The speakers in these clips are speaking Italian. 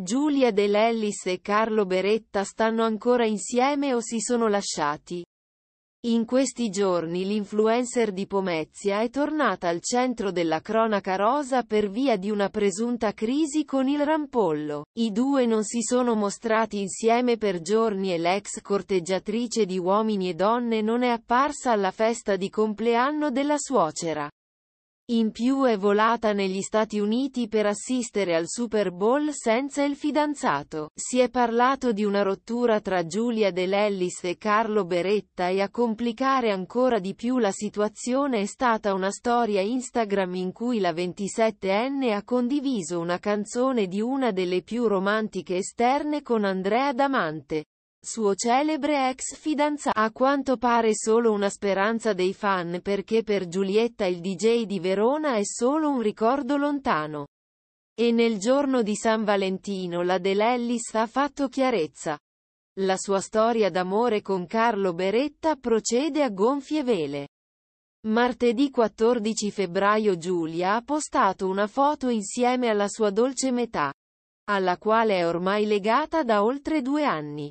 Giulia De Lellis e Carlo Beretta stanno ancora insieme o si sono lasciati? In questi giorni l'influencer di Pomezia è tornata al centro della cronaca rosa per via di una presunta crisi con il rampollo. I due non si sono mostrati insieme per giorni e l'ex corteggiatrice di uomini e donne non è apparsa alla festa di compleanno della suocera. In più è volata negli Stati Uniti per assistere al Super Bowl senza il fidanzato. Si è parlato di una rottura tra Giulia De Lellis e Carlo Beretta e a complicare ancora di più la situazione è stata una storia Instagram in cui la 27enne ha condiviso una canzone di una delle più romantiche esterne con Andrea Damante suo celebre ex fidanzato. A quanto pare solo una speranza dei fan perché per Giulietta il DJ di Verona è solo un ricordo lontano. E nel giorno di San Valentino la De Lellis ha fatto chiarezza. La sua storia d'amore con Carlo Beretta procede a gonfie vele. Martedì 14 febbraio Giulia ha postato una foto insieme alla sua dolce metà, alla quale è ormai legata da oltre due anni.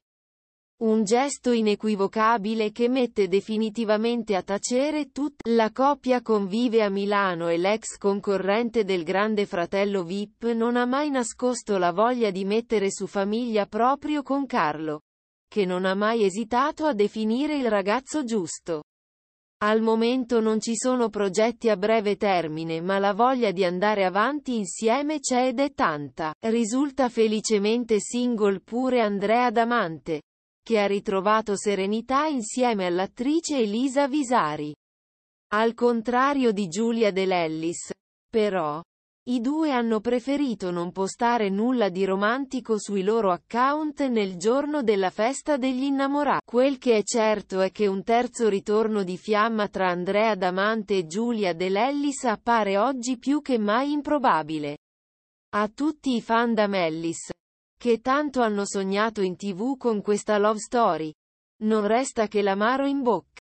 Un gesto inequivocabile che mette definitivamente a tacere tutta la coppia convive a Milano e l'ex concorrente del grande fratello VIP non ha mai nascosto la voglia di mettere su famiglia proprio con Carlo, che non ha mai esitato a definire il ragazzo giusto. Al momento non ci sono progetti a breve termine ma la voglia di andare avanti insieme c'è ed è tanta. Risulta felicemente single pure Andrea Damante che ha ritrovato serenità insieme all'attrice Elisa Visari. Al contrario di Giulia De Lellis, però, i due hanno preferito non postare nulla di romantico sui loro account nel giorno della festa degli innamorati. Quel che è certo è che un terzo ritorno di fiamma tra Andrea Damante e Giulia De Lellis appare oggi più che mai improbabile. A tutti i fan da Mellis, che tanto hanno sognato in tv con questa love story. Non resta che l'amaro in bocca.